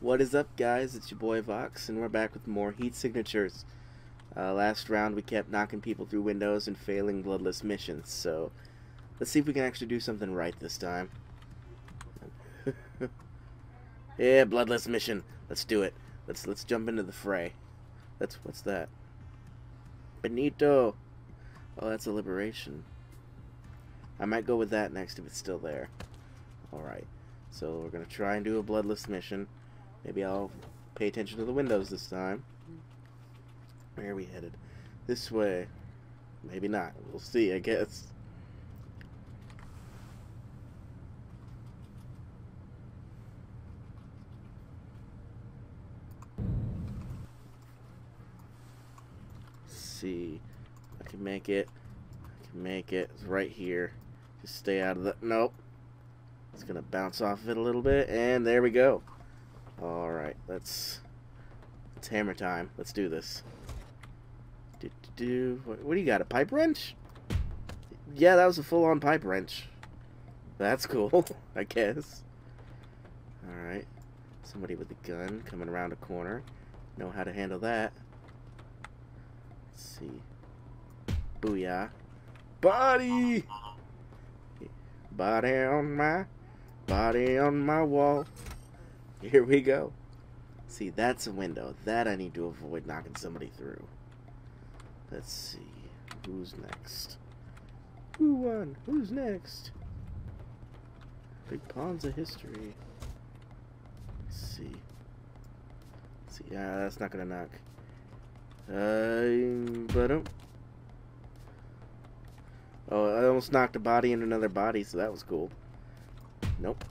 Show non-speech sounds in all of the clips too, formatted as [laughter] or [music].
What is up, guys? It's your boy Vox, and we're back with more heat signatures. Uh, last round, we kept knocking people through windows and failing bloodless missions, so let's see if we can actually do something right this time. [laughs] yeah, bloodless mission. Let's do it. Let's let's jump into the fray. That's what's that? Benito. Oh, that's a liberation. I might go with that next if it's still there. Alright. So we're going to try and do a bloodless mission. Maybe I'll pay attention to the windows this time. Where are we headed? This way. Maybe not. We'll see, I guess. see. I can make it. I can make it. It's right here. Just stay out of the... Nope. It's going to bounce off of it a little bit. And there we go. Alright, let's... It's hammer time. Let's do this. Do, do, do. What, what do you got? A pipe wrench? Yeah, that was a full-on pipe wrench. That's cool, [laughs] I guess. Alright. Somebody with a gun coming around a corner. Know how to handle that. Let's see. Booyah. Body! Body on my, body on my wall. Here we go. See, that's a window. That I need to avoid knocking somebody through. Let's see. Who's next? Who won? Who's next? Big Pawns of History. Let's see. Let's see. Yeah, that's not gonna knock. Uh, but um. Oh, I almost knocked a body into another body, so that was cool. Nope.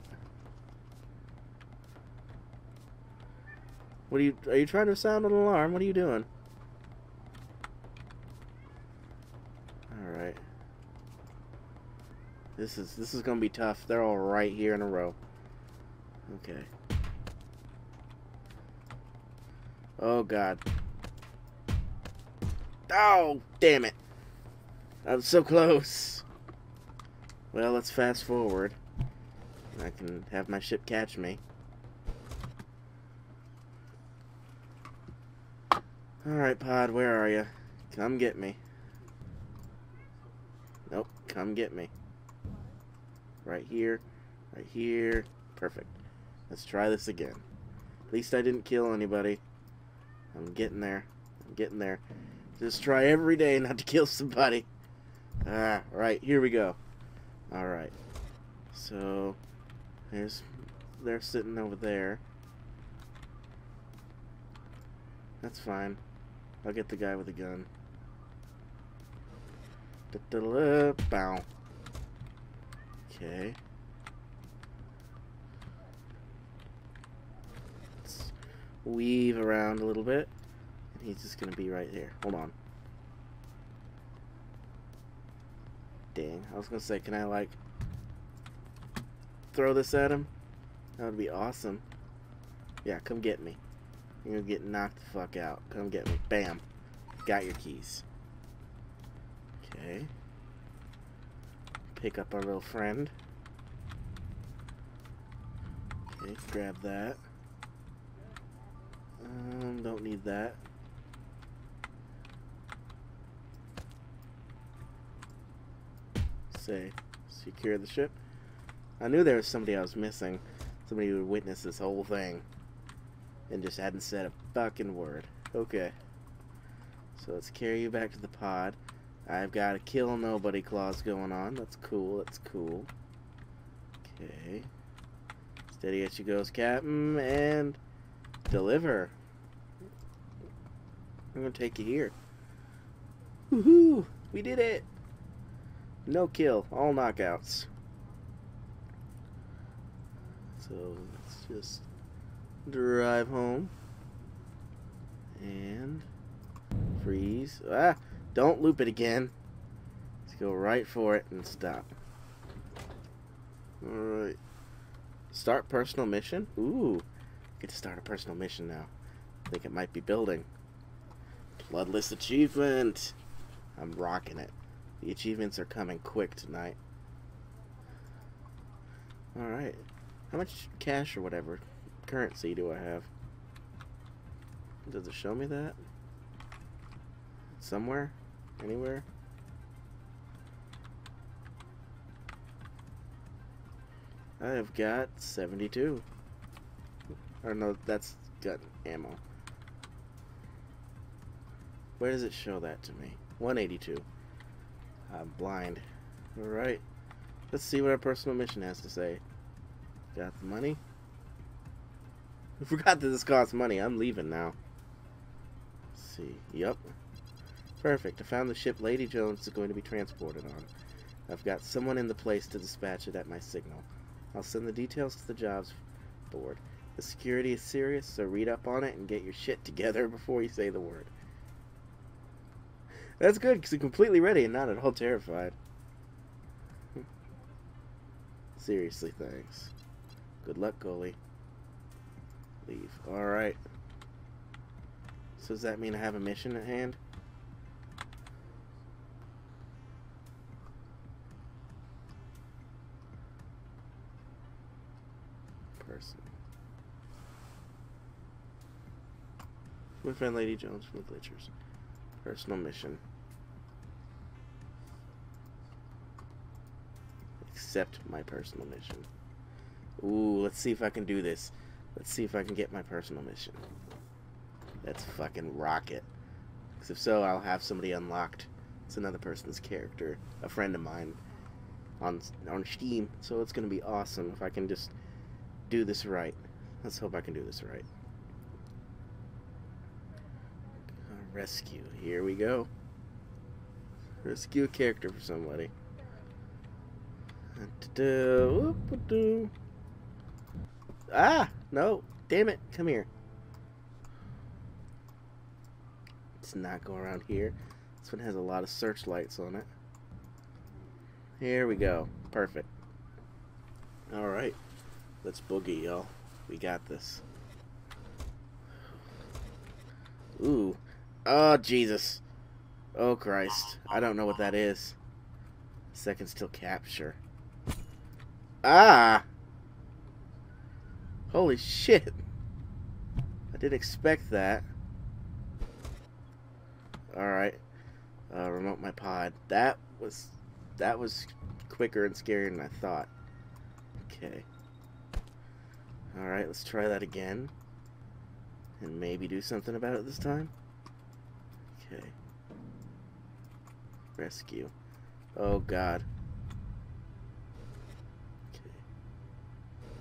What are you? Are you trying to sound an alarm? What are you doing? All right. This is this is gonna be tough. They're all right here in a row. Okay. Oh God. Oh, damn it. I'm so close. Well, let's fast forward. I can have my ship catch me. Alright, Pod, where are you? Come get me. Nope, come get me. Right here, right here. Perfect. Let's try this again. At least I didn't kill anybody. I'm getting there. I'm getting there. Just try every day not to [laughs] kill somebody. Ah, right, here we go. Alright. So, there's, they're sitting over there. That's fine. I'll get the guy with the gun. Da -da -da bow. Okay. Let's weave around a little bit. And he's just going to be right here. Hold on. Dang. I was going to say, can I, like, throw this at him? That would be awesome. Yeah, come get me. You're going to get knocked the fuck out. Come get me. Bam. Got your keys. Okay. Pick up our little friend. Okay, grab that. Um, don't need that. Say, secure the ship. I knew there was somebody I was missing. Somebody who would witness this whole thing. And just hadn't said a fucking word. Okay. So let's carry you back to the pod. I've got a kill nobody clause going on. That's cool. That's cool. Okay. Steady as she goes, Captain. And deliver. I'm to take you here. Woohoo! We did it! No kill. All knockouts. So let's just drive home. And freeze. Ah! Don't loop it again. Let's go right for it and stop. Alright. Start personal mission? Ooh. Get to start a personal mission now. I think it might be building. Bloodless achievement. I'm rocking it. The achievements are coming quick tonight. Alright. How much cash or whatever? Currency do I have? Does it show me that? Somewhere? Anywhere? I have got 72. Or no, that's got ammo. Where does it show that to me? 182. I'm blind. Alright. Let's see what our personal mission has to say. Got the money? I [laughs] forgot that this costs money. I'm leaving now. Let's see. Yep. Perfect. I found the ship Lady Jones is going to be transported on. I've got someone in the place to dispatch it at my signal. I'll send the details to the jobs board. The security is serious, so read up on it and get your shit together [laughs] before you say the word. That's good, because I'm completely ready and not at all terrified. [laughs] Seriously, thanks. Good luck, goalie. Leave. Alright. So does that mean I have a mission at hand? Person. My friend Lady Jones from the Glitchers. Personal mission. Accept my personal mission. Ooh, let's see if I can do this. Let's see if I can get my personal mission. Let's fucking rock it. Because if so, I'll have somebody unlocked. It's another person's character. A friend of mine. On, on Steam. So it's to be awesome if I can just do this right. Let's hope I can do this right. Rescue. Here we go. Rescue a character for somebody. Ah! No! Damn it! Come here. Let's not go around here. This one has a lot of searchlights on it. Here we go. Perfect. Alright. Let's boogie, y'all. We got this. Ooh. Oh, Jesus. Oh, Christ. I don't know what that is. Second still capture. Ah! Holy shit. I didn't expect that. Alright. Uh, remote my pod. That was... That was quicker and scarier than I thought. Okay. Alright, let's try that again. And maybe do something about it this time. Okay. Rescue. Oh god. Okay.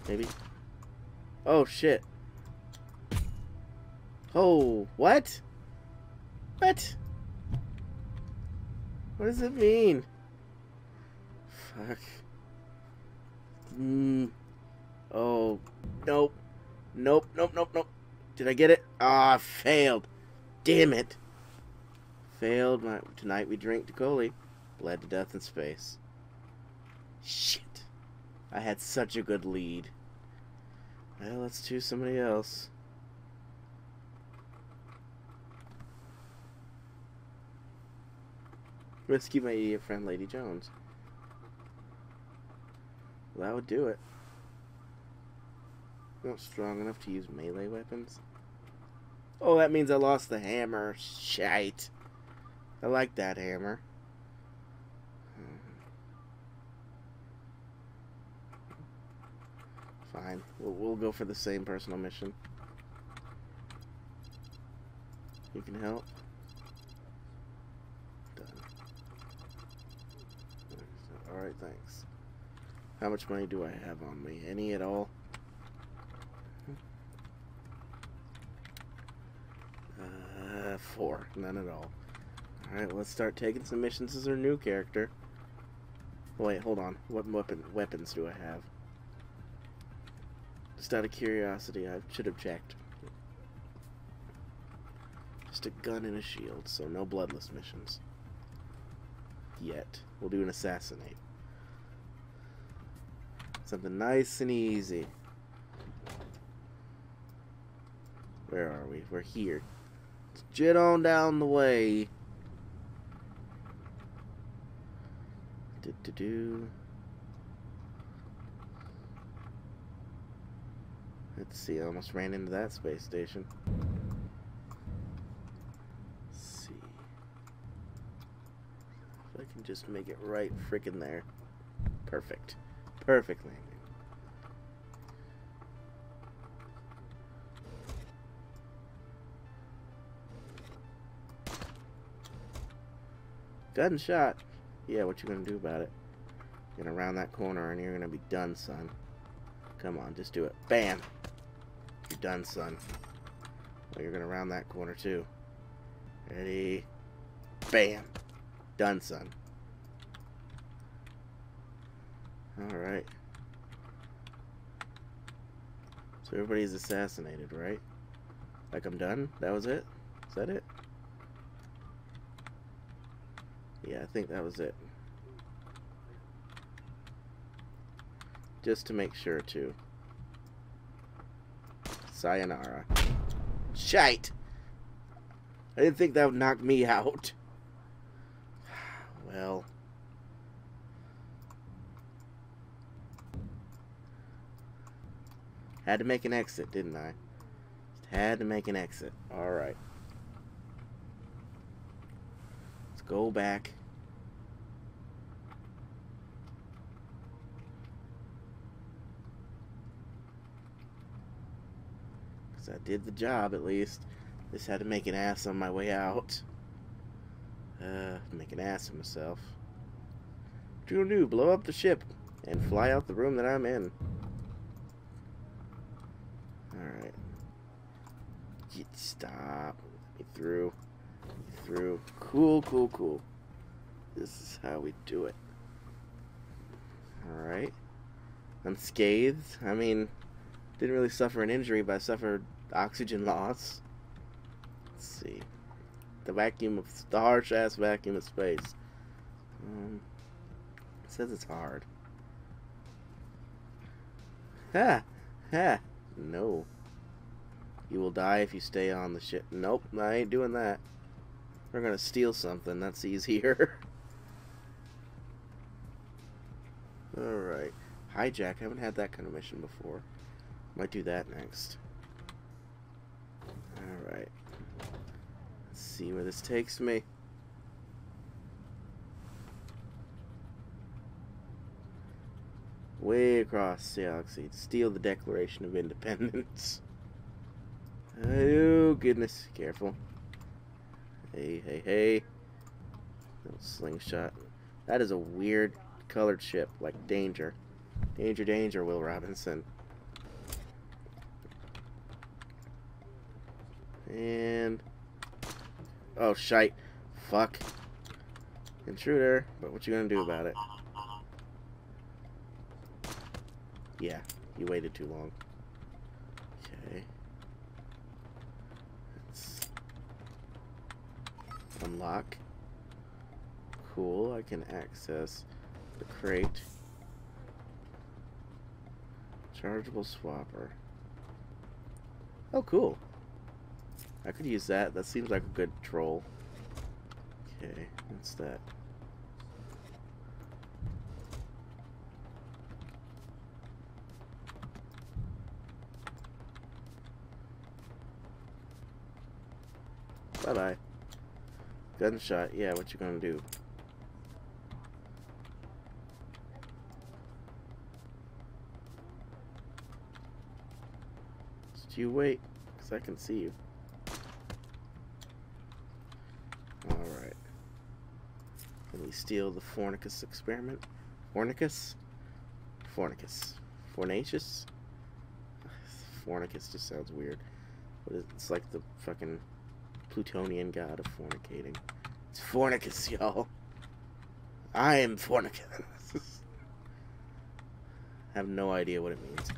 Maybe. Oh shit. Oh, what? What? What does it mean? Fuck. Mm. Oh, nope. Nope, nope, nope, nope. Did I get it? Ah, failed. Damn it. Failed. My, tonight we drink Dakoli. Bled to death in space. Shit. I had such a good lead. Well, let's choose somebody else. Rescue my idiot friend, Lady Jones. Well, that would do it. Not strong enough to use melee weapons. Oh, that means I lost the hammer. Shite. I like that hammer. Fine. We'll, we'll go for the same personal mission. You can help. Done. Alright, thanks. How much money do I have on me? Any at all? Uh, four. None at all. Alright, let's start taking some missions as our new character. Wait, hold on. What weapon weapons do I have? Just out of curiosity, I should have checked. Just a gun and a shield, so no bloodless missions. Yet. We'll do an assassinate. Something nice and easy. Where are we? We're here. Let's jet on down the way. Do do do. Let's see, I almost ran into that space station. Let's see. If I can just make it right freaking there. Perfect. Perfect landing. Gunshot! Yeah, what you gonna do about it? You're gonna round that corner and you're gonna be done, son. Come on, just do it. Bam! Done, son. Well, you're gonna round that corner too. Ready? Bam! Done, son. Alright. So everybody's assassinated, right? Like I'm done? That was it? Is that it? Yeah, I think that was it. Just to make sure, too. Sayonara. Shite! I didn't think that would knock me out. [sighs] Well... Had to make an exit, didn't I? Just had to make an exit. Alright. Let's go back. Because I did the job, at least. Just had to make an ass on my way out. Uh, make an ass of myself. Gonna do? Blow up the ship and fly out the room that I'm in. Alright. Get stop. Me through. Me through. Cool, cool, cool. This is how we do it. Alright. Unscathed. I mean, didn't really suffer an injury, but I suffered oxygen loss. Let's see. The vacuum of the harsh ass vacuum of space. Um, it says it's hard. Ha! Ha! No. You will die if you stay on the ship. Nope, I ain't doing that. We're gonna steal something. That's easier. [laughs] Alright. Hijack. I haven't had that kind of mission before. I might do that next. Alright. Let's see where this takes me. Way across the Galaxy. Steal the Declaration of Independence. [laughs] Oh, goodness. Careful. Hey, hey, hey. Little slingshot. That is a weird colored ship. Like danger. Danger, danger, Will Robinson. And... Oh, shite. Fuck. Intruder. But what you gonna do about it? Yeah, you waited too long. Okay. Let's unlock. Cool, I can access the crate. Chargeable swapper. Oh, cool. I could use that. That seems like a good troll. Okay, what's that? Bye-bye. Gunshot. Yeah, what you gonna do? Just you wait, because I can see you. Alright. Can we steal the Fornicus experiment? Fornicus? Fornicus. Fornacious? Fornicus just sounds weird. But it's like the fucking Plutonian god of fornicating. It's Fornicus, y'all. I am Fornicus. [laughs] have no idea what it means.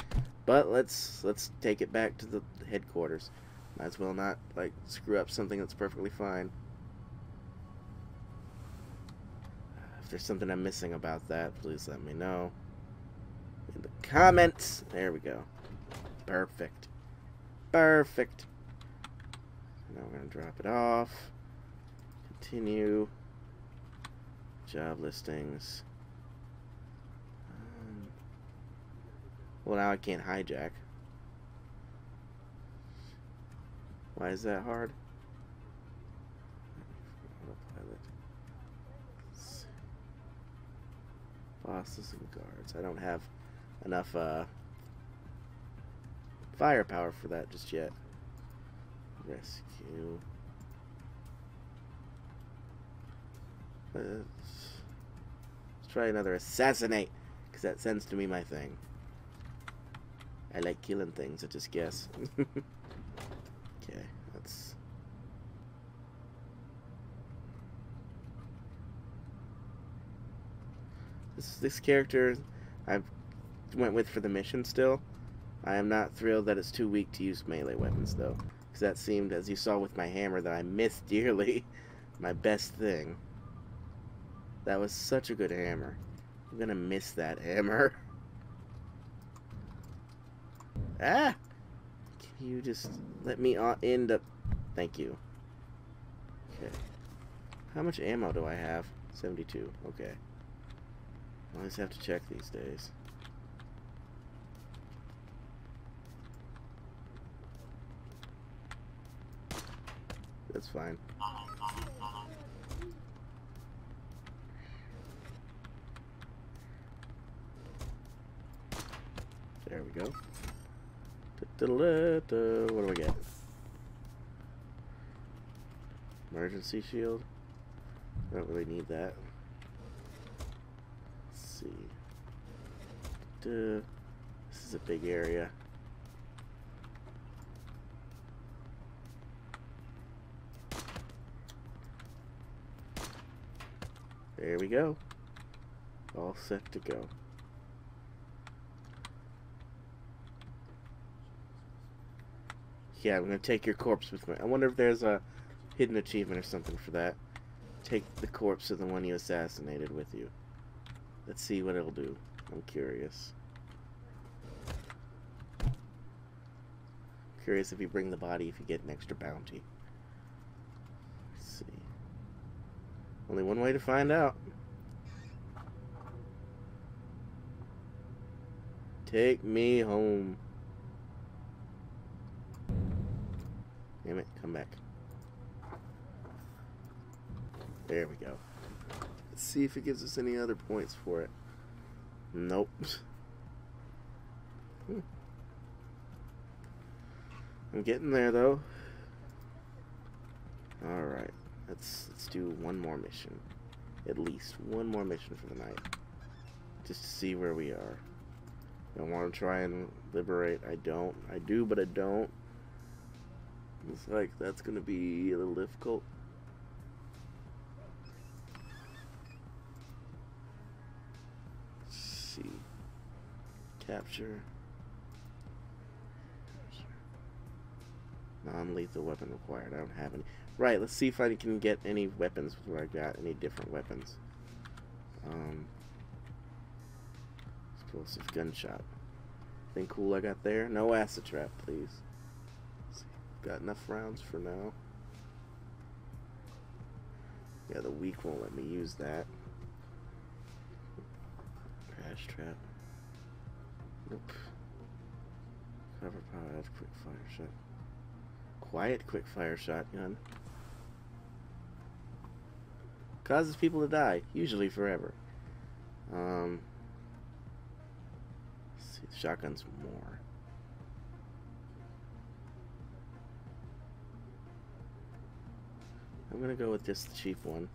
But let's let's take it back to the headquarters. Might as well not like screw up something that's perfectly fine. If there's something I'm missing about that, please let me know. In the comments. There we go. Perfect. Perfect. Now we're going to drop it off. Continue. Job listings. Um, well, now I can't hijack. Why is that hard? Autopilot. Let's see. Bosses and guards. I don't have enough uh, firepower for that just yet. Rescue. Let's, let's try another assassinate, because that sends to me my thing. I like killing things, I just guess. [laughs] okay, that's... This, this character I went with for the mission still. I am not thrilled that it's too weak to use melee weapons though. Because that seemed, as you saw with my hammer, that I missed [laughs] dearly my best thing. That was such a good hammer. I'm gonna miss that hammer. [laughs] Ah! Can you just let me end up... Thank you. Okay. How much ammo do I have? 72. Okay. I always have to check these days. That's fine. There we go. Da -da -da what do we get? Emergency shield. I don't really need that. Let's see. Uh, this is a big area. There we go. All set to go. Yeah, I'm gonna take your corpse with me. I wonder if there's a hidden achievement or something for that. Take the corpse of the one you assassinated with you. Let's see what it'll do. I'm curious. Curious if you bring the body, if you get an extra bounty. Let's see. Only one way to find out. Take me home. Damn it, come back. There we go. Let's see if it gives us any other points for it. Nope. [laughs] Hmm. I'm getting there though. Alright. Let's let's do one more mission. At least one more mission for the night. Just to see where we are. I want to try and liberate. I don't. I do, but I don't. Looks like that's to be a little difficult. Let's see. Capture. Non-lethal weapon required. I don't have any. Right, let's see if I can get any weapons where I got any different weapons. Um, explosive gunshot. Thing cool I got there? No acid trap, please. Got enough rounds for now. Yeah, the weak won't let me use that. Crash trap. Nope. Cover pod, quick fire shot. Quiet quick fire shotgun. Causes people to die, usually forever. Um, see, the shotgun's more. I'm gonna go with just the cheap one.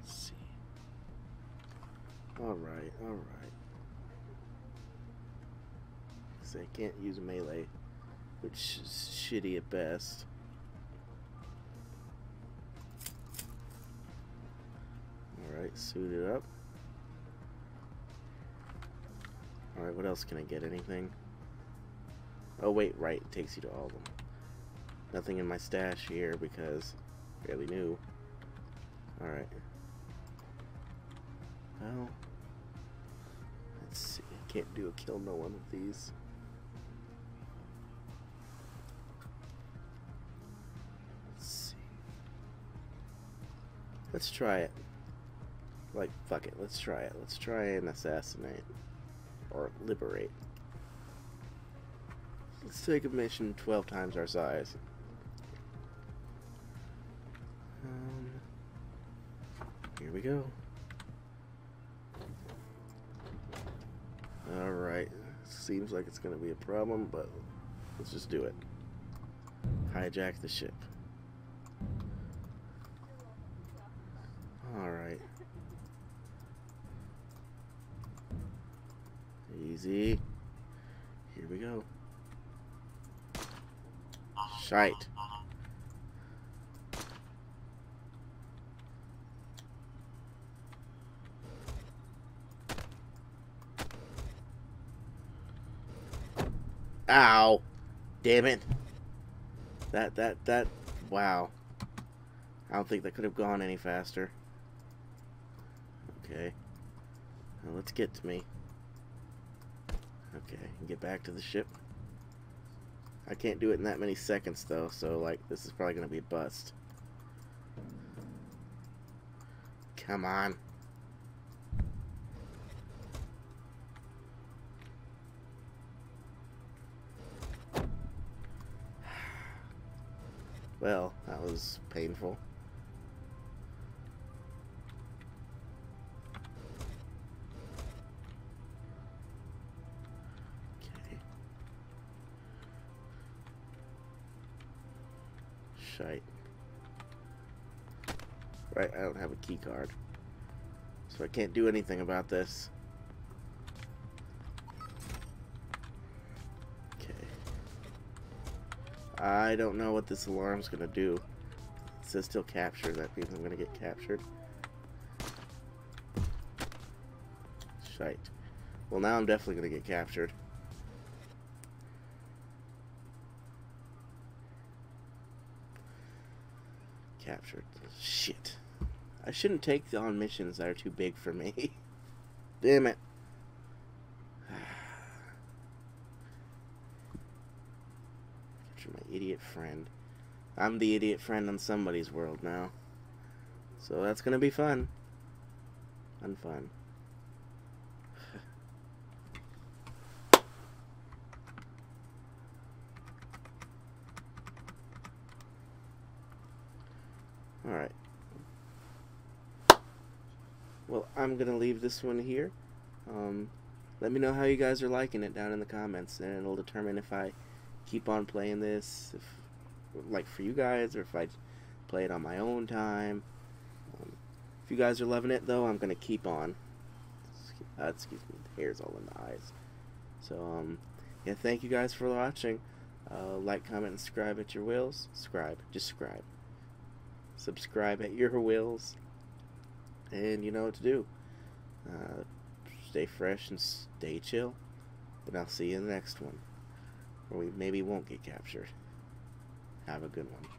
Let's see. Alright, alright. So I can't use melee, which is shitty at best. Alright, suit it up. Alright, what else can I get? Anything? Oh wait, right, it takes you to all of them. Nothing in my stash here because fairly new. Alright. Well, let's see. I can't do a kill no one with these. Let's try it. Like, fuck it, let's try it. Let's try and assassinate. Or liberate. Let's take a mission 12 times our size. Um, here we go. Alright. Seems like it's to be a problem, but let's just do it. Hijack the ship. Alright. Easy. Here we go. Shite. Ow. Damn it. That, that, that, wow. I don't think that could have gone any faster. Okay. Now let's get to me. Okay, get back to the ship. I can't do it in that many seconds though, so like this is probably gonna be a bust. Come on. [sighs] Well, that was painful. I don't have a key card. So I can't do anything about this. Okay. I don't know what this alarm's gonna do. It says still captured. That means I'm gonna get captured. Shite. Well, now I'm definitely gonna get captured. Captured. Shit. I shouldn't take on missions that are too big for me. [laughs] Damn it. [sighs] my idiot friend. I'm the idiot friend on somebody's world now. So that's gonna be fun. Fun fun. Alright. Well, I'm gonna leave this one here. Um, let me know how you guys are liking it down in the comments, and it'll determine if I keep on playing this, if, like for you guys, or if I play it on my own time. Um, if you guys are loving it, though, I'm gonna keep on. Uh, excuse me, the hair's all in the eyes. So, um, yeah, thank you guys for watching. Uh, like, comment, and subscribe at your wills. Subscribe, just subscribe. Subscribe at your wills. And you know what to do. Uh, stay fresh and stay chill. And I'll see you in the next one. where we maybe won't get captured. Have a good one.